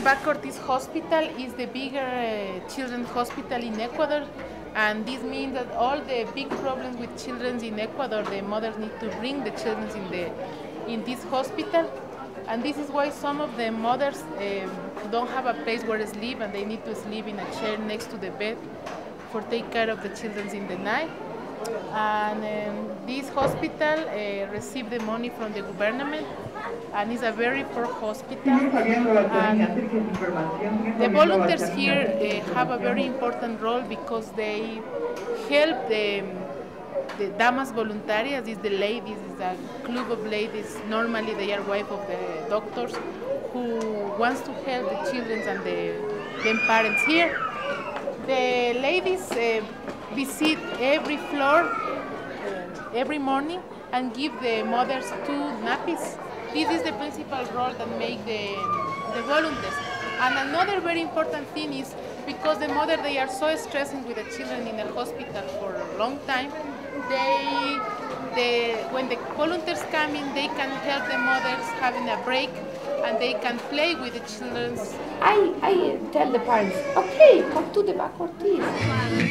Baca Ortiz Hospital is the bigger uh, children's hospital in Ecuador, and this means that all the big problems with children in Ecuador, the mothers need to bring the children in the in this hospital, and this is why some of the mothers um, don't have a place where to sleep, and they need to sleep in a chair next to the bed for take care of the children in the night. And um, this hospital uh, received the money from the government and it's a very poor hospital. And the volunteers here uh, have a very important role because they help the, the damas voluntarias, is the ladies, is a club of ladies. Normally they are wife of the doctors who wants to help the children and the, the parents here. The ladies uh, visit every floor every morning and give the mothers two nappies. This is the principal role that make the, the volunteers. And another very important thing is because the mother they are so stressing with the children in the hospital for a long time, they, they when the volunteers come in, they can help the mothers having a break and they can play with the children. I, I tell the parents, okay, come to the Baca Ortiz.